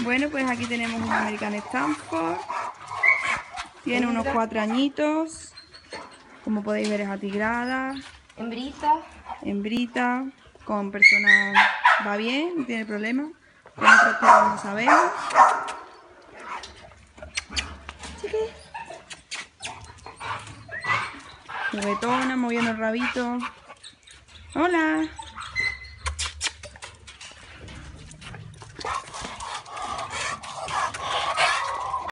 Bueno, pues aquí tenemos un American Stanford. Tiene unos cuatro añitos. Como podéis ver es atigrada. Hembrita. Hembrita. Con personas va bien, no tiene problema. Con otros perros no sabemos. Juguetona, moviendo el rabito. Hola.